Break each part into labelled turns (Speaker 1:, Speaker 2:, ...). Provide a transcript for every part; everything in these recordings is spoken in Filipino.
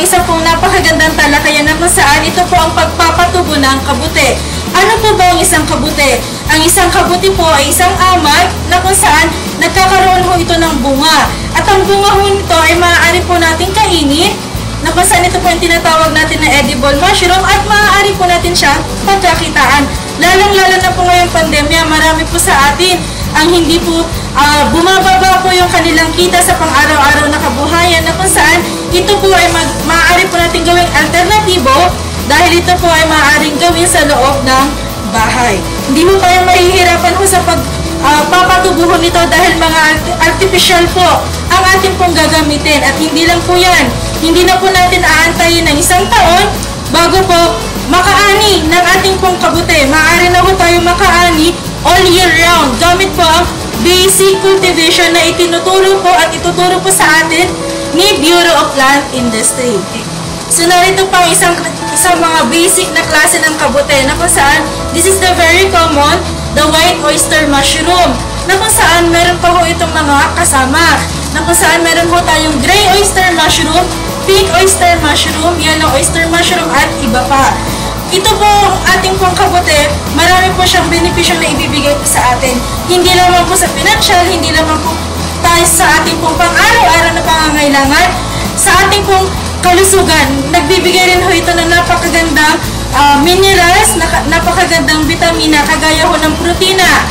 Speaker 1: isa pong napakagandang talakayan na kung saan ito po ang pagpapatubo ng kabute. Ano po ba ang isang kabute? Ang isang kabute po ay isang amag na kung saan nagkakaroon ho ito ng bunga. At ang bunga ho nito ay maaari po nating kainin na kung saan ito po yung tinatawag natin na edible mushroom at maaari po natin siya pagkakitaan. Lalong-lalo na po ngayong pandemya, marami po sa atin ang hindi po uh, bumababa po yung kanilang kita sa pang-araw-araw na kabuhayan na kung saan ito po ay mag, maaari po natin gawing alternatibo dahil ito po ay maaaring gawin sa loob ng bahay. Hindi mo kayo mahihirapan po sa pag uh, papatubuhon nito dahil mga artificial po ang ating pong gagamitin at hindi lang po yan. Hindi na po natin aantayin ng isang taon bago po makaani ng ating pong kabute. Maaari na po tayo makaani all year round. Gamit po ang basic cultivation na itinuturo po at ituturo po sa atin ni Bureau of Plant Industry. So narito pa isang isang mga basic na klase ng kabute na kung saan this is the very common, the white oyster mushroom na kung saan meron pa ho itong mga kasama na kung saan meron ho tayong gray oyster mushroom, pink oyster mushroom, yellow oyster mushroom at iba pa. Ito po ating pong kabute, marami po siyang benepisyo na ibibigay po sa atin. Hindi lamang po sa financial, hindi lamang po tayo sa ating pong pang-araw-araw na pangangailangan, sa ating pong kalusugan. Nagbibigay rin ho ito ng napakagandang uh, minerals, napakagandang vitamina, kagaya ho ng protina,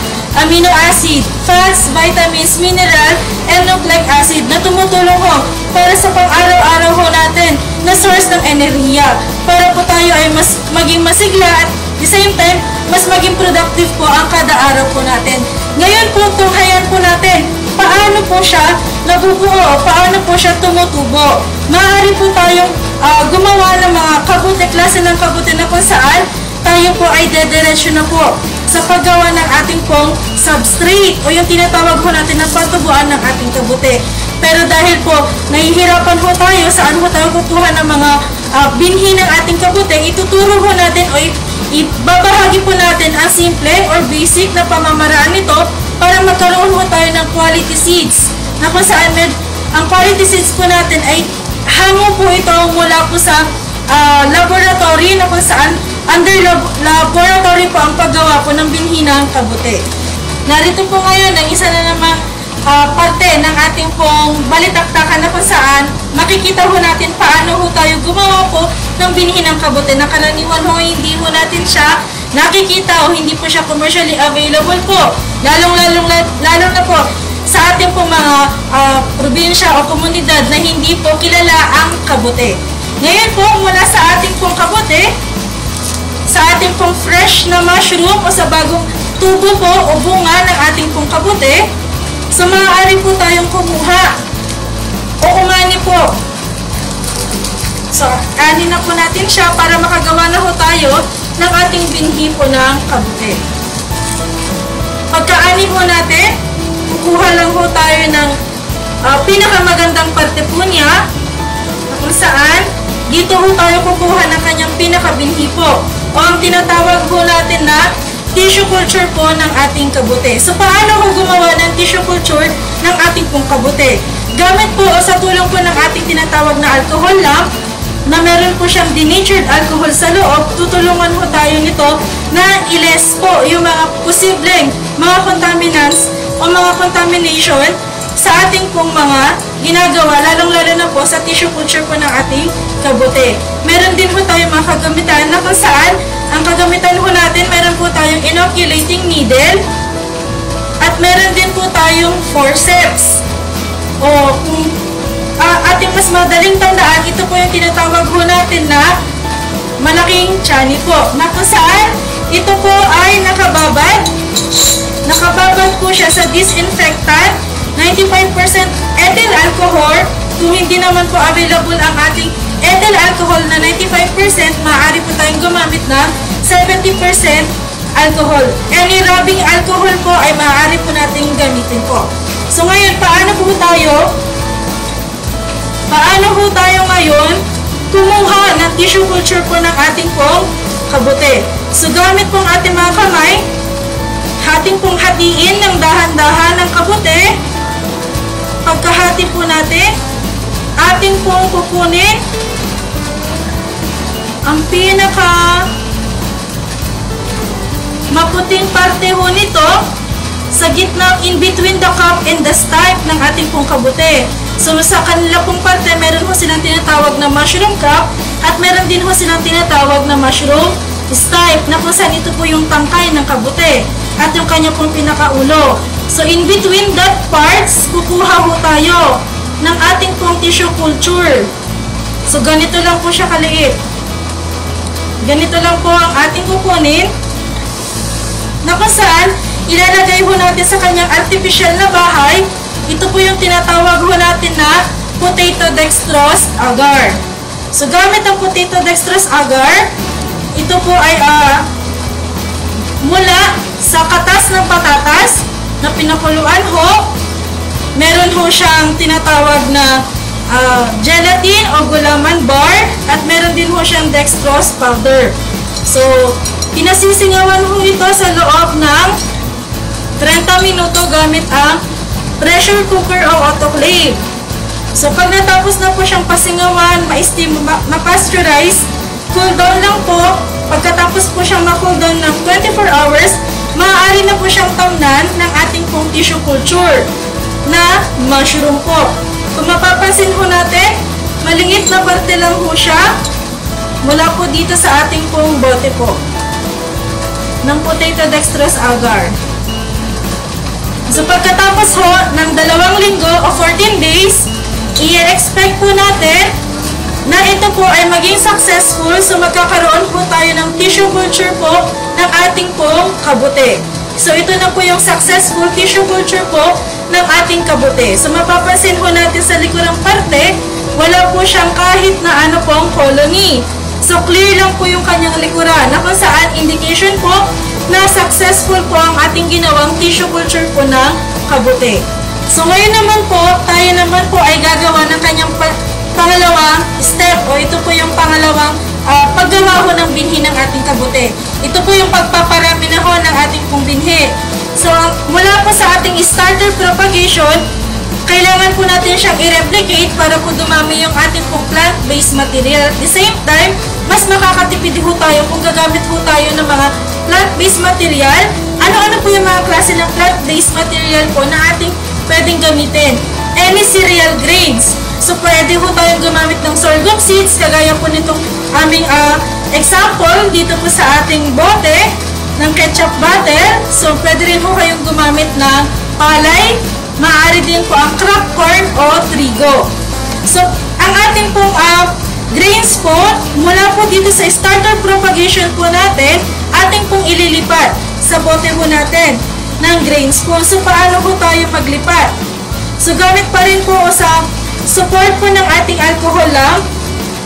Speaker 1: amino acid, fats, vitamins, mineral, and nucleic acid na tumutulong ho para sa pang-araw-araw ho natin na source ng enerhiya para po tayo ay mas maging masigla at the same time mas maging productive po ang kada araw po natin. Ngayon po, tunghayan po natin paano po siya nabubuo, paano po siya tumutubo. Maaari po tayong uh, gumawa ng mga kabute, klase ng kabute na kung saan tayo po ay dediretso na po sa paggawa ng ating pong substrate o yung tinatawag po natin na patubuan ng ating kabute. Pero dahil po nahihirapan po tayo saan po tayo kukuha ng mga uh, binhi ng ating kabute, ituturo po natin o ibabahagi po natin ang simple or basic na pamamaraan nito para magkaroon po tayo ng quality seeds na kung saan med, ang quality seeds po natin ay hango po ito mula po sa uh, laboratory na kung saan under lab laboratory po ang paggawa po ng binhi ng kabute. Narito po ngayon ang isa na namang uh, parte ng ating pong balitaktakan na kung saan makikita ho natin paano ho tayo gumawa po ng binhi ng kabute na karaniwan ho hindi ho natin siya nakikita o hindi po siya commercially available po. Lalong-lalong lalo na po sa ating pong mga uh, probinsya o komunidad na hindi po kilala ang kabute. Ngayon po, mula sa ating pong kabute, sa ating pong fresh na mushroom o sa bagong tubo po o bunga ng ating pong kabute. So, maaari po tayong kumuha o umani po. So, kanin na po natin siya para makagawa na ho tayo ng ating binhi po ng kabute. Pagkaani po natin, kukuha lang po tayo ng uh, pinakamagandang parte po niya kung saan dito po tayo kukuha ng kanyang pinakabinhi po o ang tinatawag po natin na tissue culture po ng ating kabute. So, paano ko gumawa ng tissue culture ng ating pong kabute? Gamit po o sa tulong po ng ating tinatawag na alcohol lamp, na meron po siyang denatured alcohol sa loob, tutulungan po tayo nito na iles po yung mga posibleng mga contaminants o mga contamination sa ating pong mga ginagawa, lalong-lalo na po sa tissue culture po ng ating kabute. Meron din po tayo mga kagamitan na kung saan ang kagamitan po natin, meron po tayong inoculating needle at meron din po tayong forceps. O kung uh, ating mas madaling tandaan, ito po yung tinatawag natin na malaking chani po. Na kung saan ito po ay nakababad. Nakababad po siya sa disinfectant 95% ethyl alcohol. Kung hindi naman po available ang ating ethyl alcohol na 95%, maaari po tayong gumamit ng 70% alcohol. Any rubbing alcohol po ay maaari po nating gamitin po. So ngayon, paano po tayo paano po tayo ngayon kumuha ng tissue culture po ng ating pong kabute. So gamit pong ating mga kamay, ating pong hatiin ng dahan-dahan ng kabute, pagkahati po natin, ating pong kukunin ang pinaka maputing parte ho nito sa gitna in between the cup and the stipe ng ating pong kabute. So sa kanila pong parte, meron ho silang tinatawag na mushroom cup at meron din ho silang tinatawag na mushroom stipe na kung saan ito po yung tangkay ng kabute at yung kanya pong pinakaulo. So in between that parts, kukuha ho tayo ng ating pong tissue culture. So ganito lang po siya kaliit. Ganito lang po ang ating kukunin na kung saan ilalagay ho natin sa kanyang artificial na bahay. Ito po yung tinatawag ho natin na potato dextrose agar. So gamit ang potato dextrose agar, ito po ay uh, mula sa katas ng patatas na pinakuluan ho. Meron ho siyang tinatawag na uh, gelatin o gulaman bar at meron din ho siyang dextrose powder. So, pinasisingawan ho ito sa loob ng 30 minuto gamit ang pressure cooker o autoclave. So, pag natapos na po siyang pasingawan, ma-steam, ma-pasteurize, cool down lang po. Pagkatapos po siyang ma-cool down ng 24 hours, maaari na po siyang tamnan ng ating pong tissue culture na mushroom po. Kung mapapansin ho natin, maliit na parte lang ho siya mula po dito sa ating pong bote po ng potato dextrose agar. So pagkatapos ho ng dalawang linggo o 14 days, i-expect po natin na ito po ay maging successful so magkakaroon po tayo ng tissue culture po ng ating pong kabute. So ito na po yung successful tissue culture po ng ating kabute. So mapapansin po natin sa likurang parte, wala po siyang kahit na ano pong colony. So, clear lang po yung kanyang likuran na kung saan indication po na successful po ang ating ginawang tissue culture po ng kabute. So, ngayon naman po, tayo naman po ay gagawa ng kanyang pa pangalawang step o ito po yung pangalawang uh, paggawa ho ng binhi ng ating kabute. Ito po yung pagpaparami na ho ng ating pong binhi. So, mula po sa ating starter propagation, kailangan po natin siyang i-replicate para po dumami yung ating pong plant-based material. At the same time, mas makakatipid ho tayo kung gagamit ho tayo ng mga plant-based material. Ano-ano po yung mga klase ng plant-based material po na ating pwedeng gamitin? Any cereal grains. So, pwede ho tayong gumamit ng sorghum seeds, kagaya po nitong aming uh, example dito po sa ating bote ng ketchup butter. So, pwede rin ho kayong gumamit ng palay, maaari din po ang crop corn o trigo. So, ang ating pong uh, grains po, mula po dito sa starter propagation po natin, ating pong ililipat sa bote po natin ng grains po. So, paano po tayo maglipat? So, gamit pa rin po sa support po ng ating alcohol lamp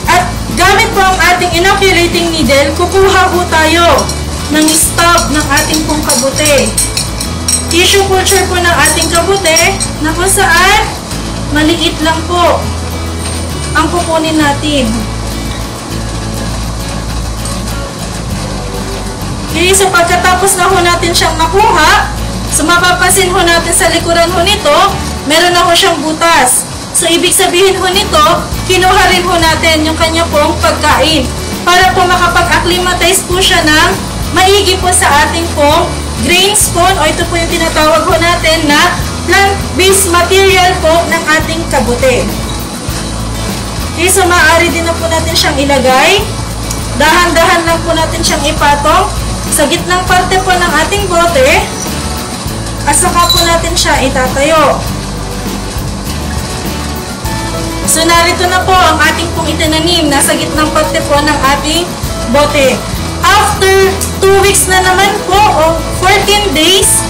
Speaker 1: at gamit po ang ating inoculating needle, kukuha po tayo ng stub ng ating pong kabute tissue culture po ng ating kabute na kung saan maliit lang po ang kukunin natin. Okay, so pagkatapos na ho natin siyang makuha, so mapapansin ho natin sa likuran ho nito, meron na ho siyang butas. So, ibig sabihin ho nito, kinuha rin ho natin yung kanya pong pagkain para po makapag-acclimatize po siya ng maigi po sa ating pong grain spoon o ito po yung tinatawag ho natin na plant-based material po ng ating kabute. Okay, so maaari din na po natin siyang ilagay. Dahan-dahan lang po natin siyang ipatong sa gitnang parte po ng ating bote at saka po natin siya itatayo. So narito na po ang ating pong itinanim nasa gitnang parte po ng ating bote. After 2 weeks na naman po o 14 days,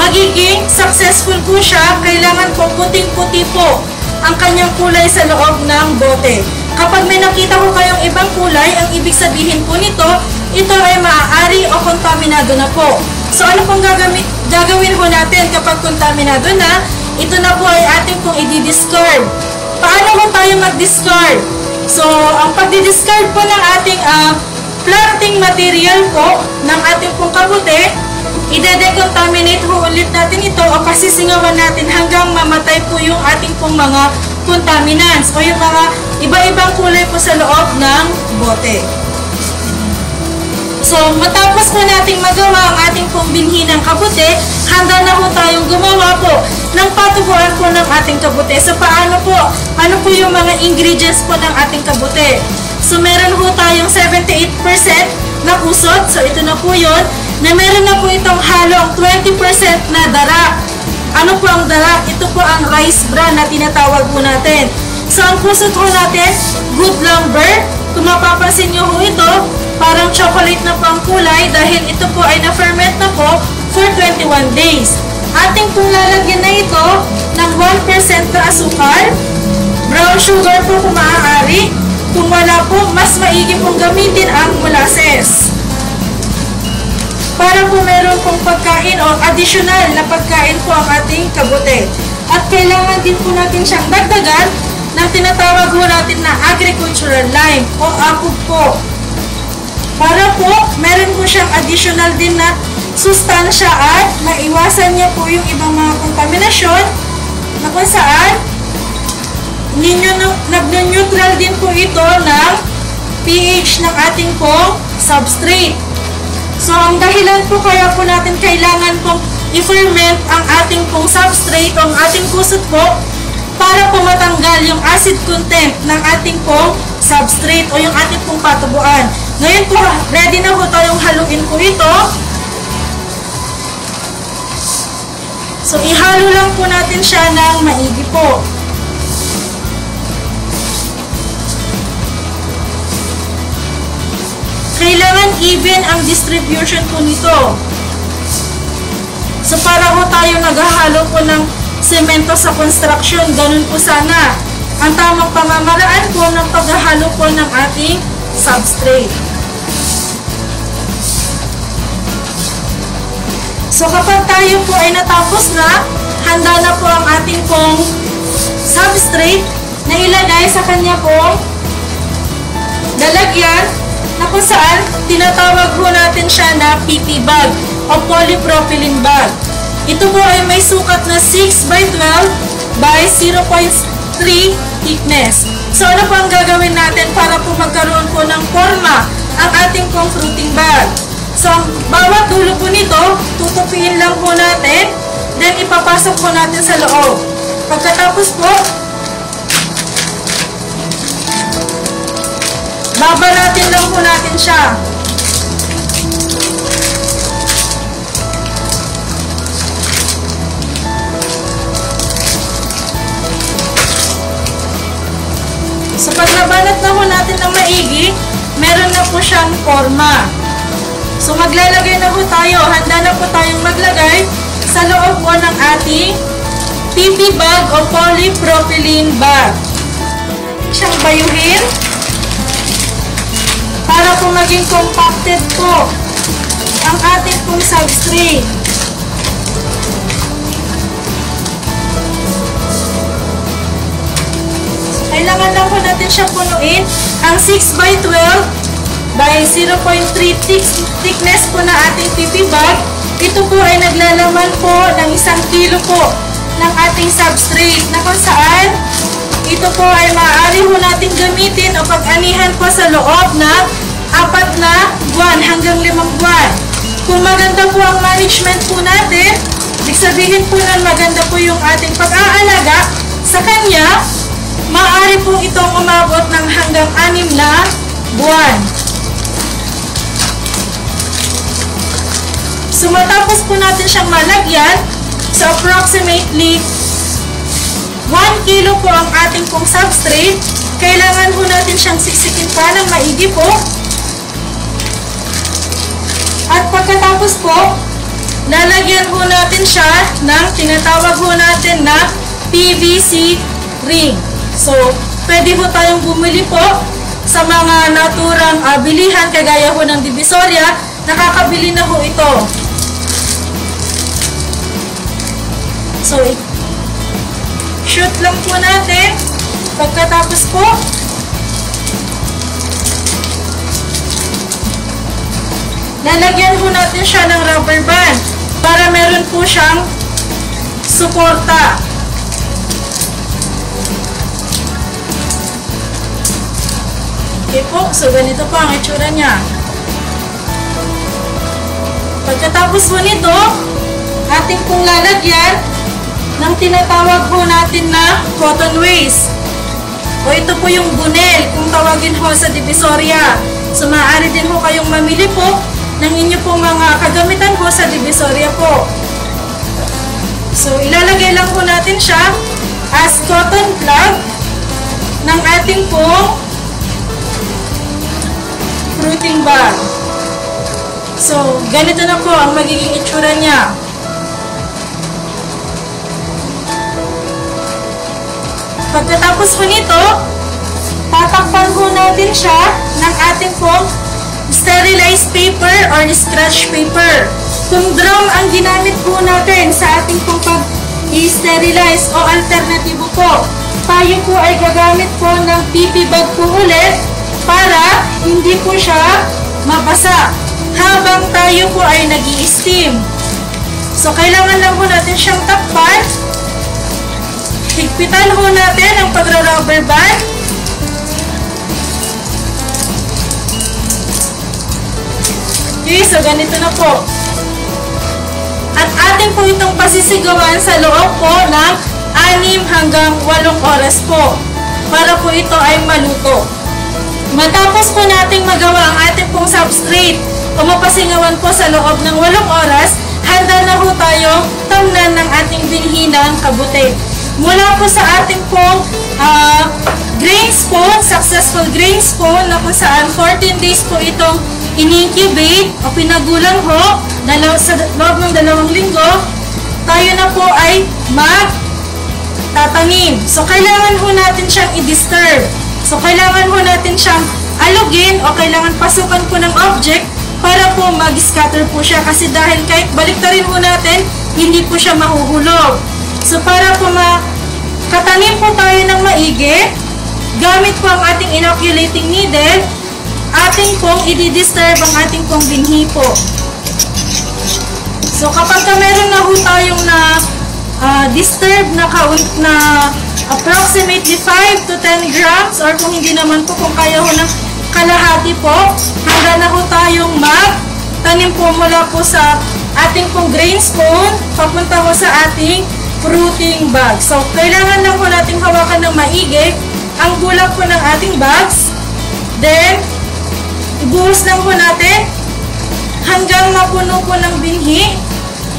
Speaker 1: magiging successful po siya. Kailangan po puting-puti po ang kanyang kulay sa loob ng bote. Kapag may nakita ko kayong ibang kulay, ang ibig sabihin po nito, ito ay maaari o kontaminado na po. So ano pong gagamit, gagawin po natin kapag kontaminado na? Ito na po ay ating pong i-discard. Paano mo tayo mag-discard? So, ang pag-discard po ng ating uh, planting material po ng ating pong kabute, ide-decontaminate ho ulit natin ito o pasisingawan natin hanggang mamatay po yung ating pong mga contaminants o yung mga iba-ibang kulay po sa loob ng bote. So, matapos po nating magawa ang ating pong binhi ng kabute, handa na po tayong gumawa po ng patubuan po ng ating kabute. So, paano po? Ano po yung mga ingredients po ng ating kabute? So, meron po tayong 78% na usot. So, ito na po yun. Na meron na po itong halong 20% na darak. Ano po ang darak? Ito po ang rice bran na tinatawag po natin. So, ang pusot po natin, good lumber. Kung mapapansin nyo po ito, parang chocolate na pang kulay dahil ito po ay na-ferment na po for 21 days. Ating pong lalagyan na ito ng 1% na asukal, brown sugar po kung maaari. Kung wala po, mas maigi pong gamitin ang molasses. Para po meron pong pagkain o additional na pagkain po ang ating kabute. At kailangan din po natin siyang dagdagan ng tinatawag po natin na agricultural lime o apog po. Para po, meron po siyang additional din na sustansya at maiwasan niya po yung ibang mga kontaminasyon na kung saan nag-neutral din po ito ng pH ng ating pong substrate. So, ang dahilan po kaya po natin kailangan pong i-ferment ang ating pong substrate o ang ating kusot po para po matanggal yung acid content ng ating pong substrate o yung ating pong patubuan. Ngayon po, ready na po tayong haluin po ito. So, ihalo lang po natin siya ng maigi po. Kailangan even ang distribution po nito. So, para po tayo naghahalo po ng semento sa construction, ganun po sana. Ang tamang pamamaraan po ng paghahalo po ng ating substrate. So, kapag tayo po ay natapos na, handa na po ang ating pong substrate na ilagay sa kanya pong lalagyan kung saan tinatawag po natin siya na PP bag o polypropylene bag. Ito po ay may sukat na 6 by 12 by 0.3 thickness. So ano po ang gagawin natin para po magkaroon po ng forma ang ating pong fruiting bag? So bawat dulo po nito, tutupiin lang po natin, then ipapasok po natin sa loob. Pagkatapos po, babalatin lang po natin siya. So pag nabanat na po natin ng maigi, meron na po siyang forma. So maglalagay na po tayo, handa na po tayong maglagay sa loob po ng ating PP bag o polypropylene bag. Siyang bayuhin para po maging compacted po ang ating pong substrate. Kailangan lang po natin siya punuin. Ang 6 by 12 by 0.3 thickness po na ating PP bag. Ito po ay naglalaman po ng isang kilo po ng ating substrate na kung saan ito po ay maaari po natin gamitin o pag-anihan po sa loob na apat na buwan hanggang limang buwan. Kung maganda po ang management po natin, ibig sabihin po na maganda po yung ating pag-aalaga sa kanya, maaari po itong umabot ng hanggang anim na buwan. So matapos po natin siyang malagyan, so approximately 1 kilo po ang ating pong substrate, kailangan po natin siyang siksikin pa ng maigi po. At pagkatapos po, lalagyan po natin siya ng tinatawag po natin na PVC ring. So, pwede po tayong bumili po sa mga naturang uh, bilihan kagaya po ng Divisoria, nakakabili na po ito. So, shoot lang po natin. Pagkatapos po, lalagyan po natin siya ng rubber band para meron po siyang suporta. Okay po, so ganito po ang itsura niya. Pagkatapos po nito, ating pong lalagyan ng tinatawag po natin na cotton waste. O ito po yung bunel, kung tawagin ho sa Divisoria. So maaari din ho kayong mamili po ng inyo pong mga kagamitan ho sa Divisoria po. So ilalagay lang po natin siya as cotton plug ng ating pong fruiting bag. So, ganito na po ang magiging itsura niya. Pagkatapos po nito, tatakpan po natin siya ng ating pong sterilized paper or scratch paper. Kung drum ang ginamit po natin sa ating pong pag-sterilize o alternatibo po, tayo po ay gagamit po ng PP bag po ulit para hindi po siya mabasa habang tayo po ay nag steam So, kailangan lang po natin siyang takpan. Higpitan po natin ang pagra-rubber band. Okay, so ganito na po. At atin po itong pasisigawan sa loob po ng 6 hanggang 8 oras po para po ito ay maluto. Matapos po nating magawa ang ating pong substrate o mapasingawan po sa loob ng 8 oras, handa na po tayo tamnan ng ating binhinang kabute. Mula po sa ating pong uh, grain spoon, successful grain spoon na kung saan 14 days po itong in-incubate o pinagulang ho dalaw, sa loob ng dalawang linggo, tayo na po ay mag tatanim. So, kailangan ho natin siyang i-disturb. So, kailangan ho natin siyang alugin o kailangan pasukan po ng object para po mag-scatter po siya. Kasi dahil kahit baliktarin ho natin, hindi po siya mahuhulog. So, para po makatanim po tayo ng maigi, gamit po ang ating inoculating needle, ating pong i-disturb ang ating pong binhi po. So, kapag ka meron na ho tayong na uh, disturb na count na approximately 5 to 10 grams or kung hindi naman po kung kaya ho ng kalahati po, handa na ho tayong mag tanim po mula po sa ating pong grain spoon papunta ho sa ating fruiting bag. So, kailangan lang po natin hawakan ng maigi ang bulak po ng ating bags. Then, ibuhos lang po natin hanggang mapuno po ng binhi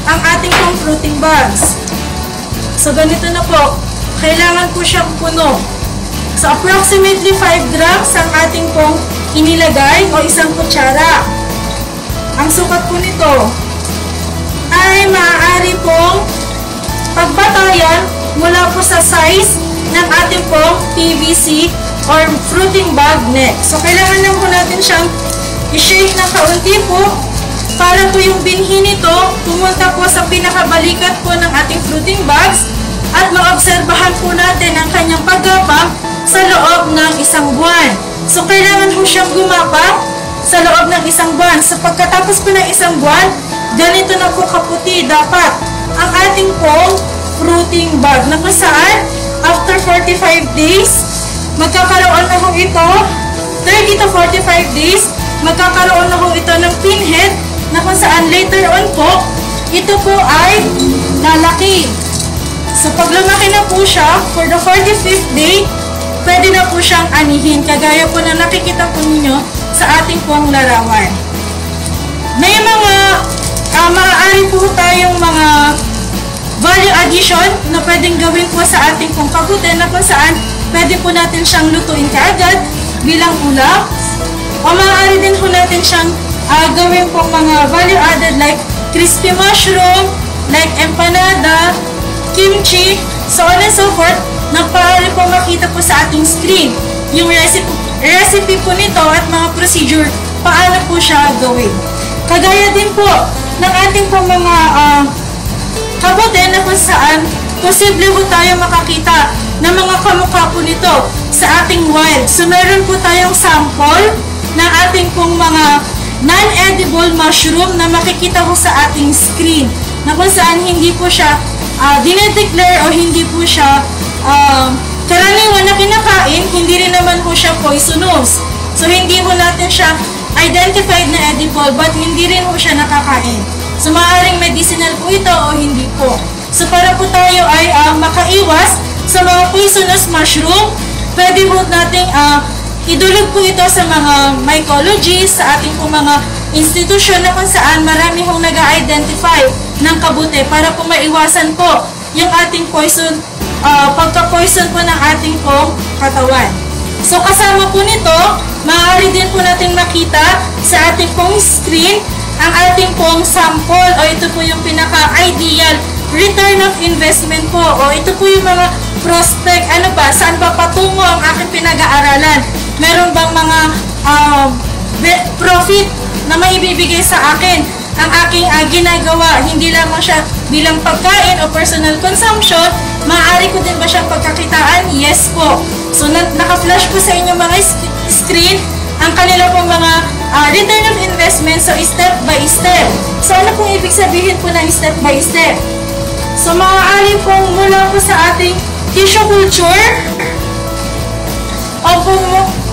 Speaker 1: ang ating pong fruiting bags. So, ganito na po. Kailangan po siyang puno. So, approximately 5 grams ang ating pong inilagay o isang kutsara. Ang sukat po nito ay maaari pong pagbatayan mula po sa size ng ating pong PVC or fruiting bag neck. So, kailangan lang po natin siyang i-shake ng kaunti po para po yung binhi nito pumunta po sa pinakabalikat po ng ating fruiting bags at maobserbahan po natin ang kanyang paggapang sa loob ng isang buwan. So, kailangan po siyang gumapang sa loob ng isang buwan. So, pagkatapos po ng isang buwan, ganito na po kaputi dapat ang ating pong fruiting bag na kung saan after 45 days, magkakaroon na po ito 30 to 45 days, magkakaroon na po ito ng pinhead na kung saan later on po, ito po ay lalaki. So, pag lumaki na po siya, for the 45th day, pwede na po siyang anihin. Kagaya po na nakikita po ninyo sa ating pong larawan. May mga, uh, maaari po tayong mga value addition na pwedeng gawin po sa ating pong kabute na kung saan pwede po natin siyang lutuin kaagad bilang ulam. O maaari din po natin siyang uh, gawin po mga value added like crispy mushroom, like empanada, kimchi, so on and so forth, na para po makita po sa ating screen yung recipe, recipe po nito at mga procedure paano po siya gawin. Kagaya din po ng ating po mga uh, kabute na kung saan posible po tayo makakita ng mga kamukha po nito sa ating wild. So meron po tayong sample ng ating pong mga non-edible mushroom na makikita ko sa ating screen na kung saan hindi po siya uh, dinedeclare o hindi po siya uh, karaniwan na kinakain, hindi rin naman po siya poisonous. So, hindi po natin siya identified na edible but hindi rin po siya nakakain. So maaaring medicinal po ito o hindi po. So para po tayo ay uh, makaiwas sa mga poisonous mushroom, pwede po nating uh, idulog po ito sa mga mycologists, sa ating po mga institusyon na kung saan marami hong nag-identify ng kabute para po maiwasan po yung ating poison, uh, pagka-poison po ng ating pong katawan. So kasama po nito, maaari din po natin makita sa ating pong screen ang ating pong sample o ito po yung pinaka-ideal return of investment po o ito po yung mga prospect, ano ba, saan ba patungo ang aking pinag-aaralan? Meron bang mga uh, profit na maibibigay sa akin ang aking uh, ginagawa, hindi lamang siya bilang pagkain o personal consumption, maaari ko din ba siyang pagkakitaan? Yes po. So, na naka-flash po sa inyo mga screen ang kanila pong mga uh, return of investment, so step by step. So, ano pong ibig sabihin po ng step by step? So, maaari pong mula po sa ating tissue culture, o po,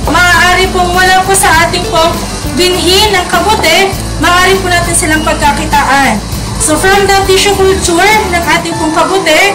Speaker 1: maaari pong mula po sa ating pong binhi ng kabute, maaari po natin silang pagkakitaan. So from the tissue culture ng ating pong kabute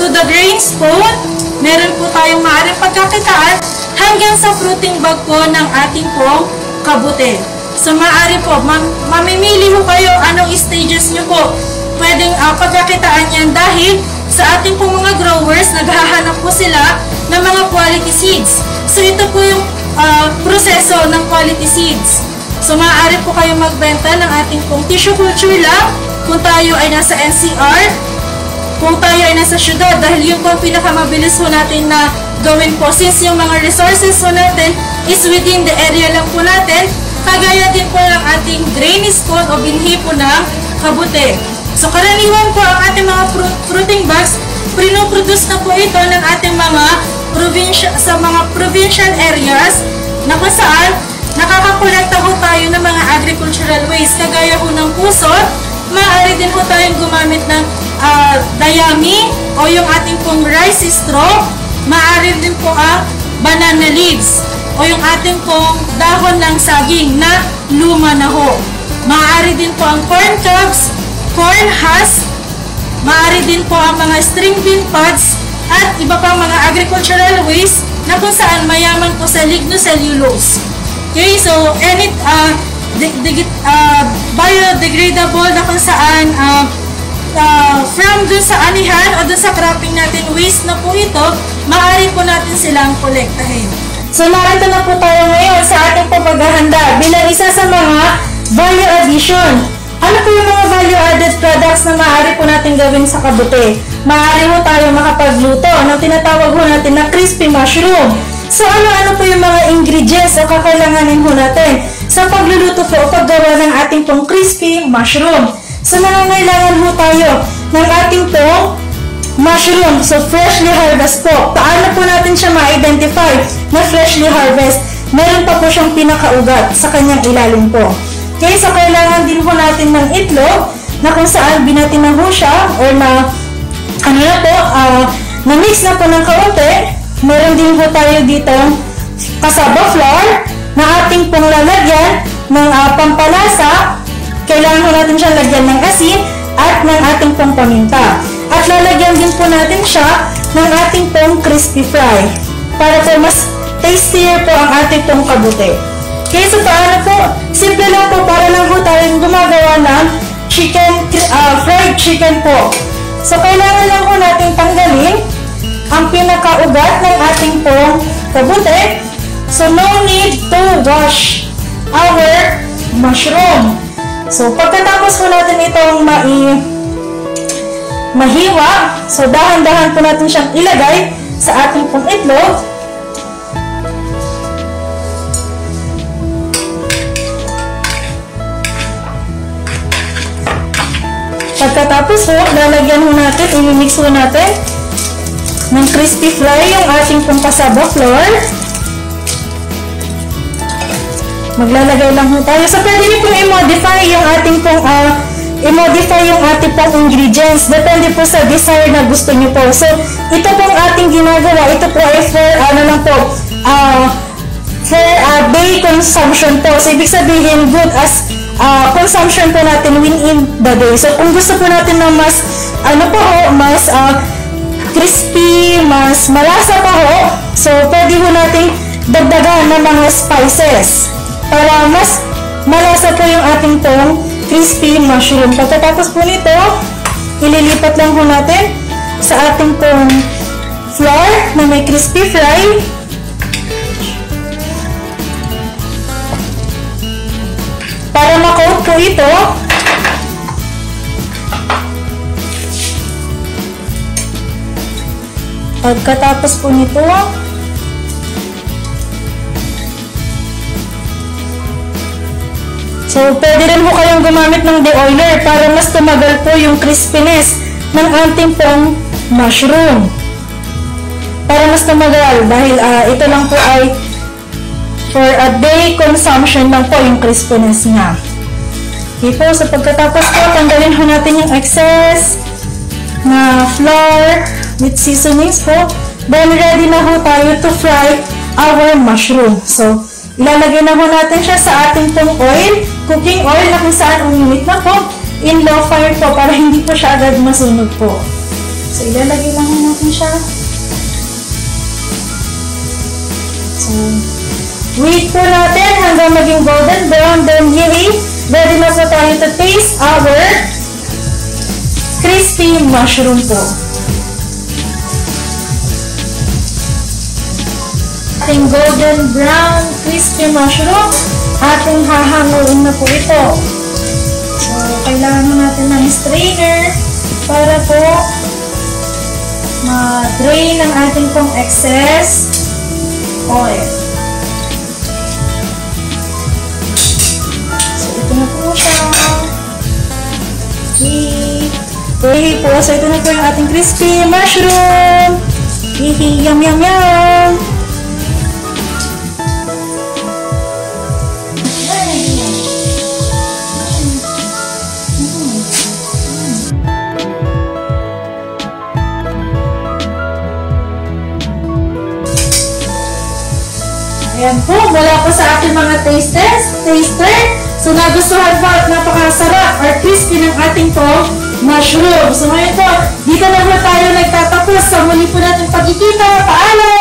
Speaker 1: to the grain spoon, meron po tayong maaaring pagkakitaan hanggang sa fruiting bag po ng ating pong kabute. So maaari po, ma mamimili po kayo anong stages nyo po pwedeng uh, pagkakitaan yan dahil sa ating pong mga growers, naghahanap po sila ng mga quality seeds. So ito po yung uh, proseso ng quality seeds. So, maaari po kayo magbenta ng ating pong tissue culture lang kung tayo ay nasa NCR, kung tayo ay nasa syudad, dahil yung po pinakamabilis po natin na gawin po. Since yung mga resources po natin is within the area lang po natin, kagaya din po ng ating grain spoon o binhi po ng kabute. So, karaniwan po ang ating mga fruit, fruiting bags, pinoproduce na po ito ng ating mga provincial, sa mga provincial areas na kung saan nakakakolekta ho tayo ng mga agricultural waste kagaya ho ng pusot, maaari din po tayong gumamit ng uh, dayami o yung ating pong rice straw, maaari din po ang banana leaves o yung ating pong dahon ng saging na luma na ho. Maaari din po ang corn cobs, corn husk, maaari din po ang mga string bean pods at iba pang mga agricultural waste na kung saan mayaman po sa lignocellulose. Okay, so any uh, uh, biodegradable na kung saan uh, uh, from dun sa anihan o dun sa cropping natin waste na po ito, maaari po natin silang kolektahin. So narito na po tayo ngayon sa ating paghahanda bilang isa sa mga value addition. Ano po yung mga value added products na maaari po natin gawin sa kabute? Maaari po tayo makapagluto ng tinatawag po natin na crispy mushroom. So ano-ano po yung mga ingredients na kakailanganin ho natin sa pagluluto po o paggawa ng ating pong crispy mushroom. So nangangailangan ho tayo ng ating pong mushroom. So freshly harvest po. Paano po natin siya ma-identify na freshly harvest? Meron pa po siyang pinakaugat sa kanyang ilalim po. Okay, so kailangan din po natin ng itlog na kung saan binatin na ho siya or na ano na po, uh, na-mix na po ng kaunti Meron din po tayo dito kasaba flour na ating pong lalagyan ng uh, pampalasa. Kailangan po natin siyang lagyan ng asin at ng ating pong paminta. At lalagyan din po natin siya ng ating pong crispy fry para po mas tastier po ang ating pong kabute. Okay, so paano po? Simple lang po para lang po tayong gumagawa ng chicken, uh, fried chicken po. So, kailangan lang po natin tanggalin ang pinakaugat ng ating pong kabute. So, no need to wash our mushroom. So, pagkatapos po natin itong mai mahiwa, so dahan-dahan po natin siyang ilagay sa ating pong itlog. Pagkatapos po, lalagyan po natin, i-mix po natin ng crispy fry yung ating pong kasaba flour. Maglalagay lang po tayo. So, pwede niyo pong i-modify yung ating pong, uh, i-modify yung ating pong ingredients. Depende po sa desire na gusto niyo po. So, ito pong ating ginagawa. Ito po ay for, ano lang po, uh, for uh, day consumption po. So, ibig sabihin, good as uh, consumption po natin within the day. So, kung gusto po natin na mas, ano po ho, mas uh, crispy, mas malasa pa ho, so, pwede ho natin dagdagan ng mga spices para mas malasa po yung ating pong crispy mushroom. Pagkatapos po nito, ililipat lang po natin sa ating pong flour na may crispy fry. Para makoat po ito, pagkatapos po nito, So, pwede rin po kayong gumamit ng de-oiler para mas tumagal po yung crispiness ng ating pong mushroom. Para mas tumagal dahil uh, ito lang po ay for a day consumption lang po yung crispiness niya. Okay po, so pagkatapos po, tanggalin po natin yung excess na flour with seasonings po. Then, ready na po tayo to fry our mushroom. So, ilalagay na po natin siya sa ating pong oil cooking oil na kung saan uminit na po in low fire po para hindi po siya agad masunog po. So, ilalagay lang natin siya. So, wait po natin hanggang maging golden brown. Then, yuri, ready na po tayo to taste our crispy mushroom po. Ating golden brown crispy mushroom ating hahanguin na po ito. So, kailangan natin ng strainer para po ma-drain ang ating pong excess oil. Okay. Okay po. So, ito na po yung ating crispy mushroom. Hihi, yum, yum, yum. Ayan po, mula po sa ating mga tasters, taster. So, nagustuhan po at napakasarap or crispy ng ating po mushroom. So, ngayon po, dito na po tayo nagtatapos sa muli po natin pagkikita. Paalam!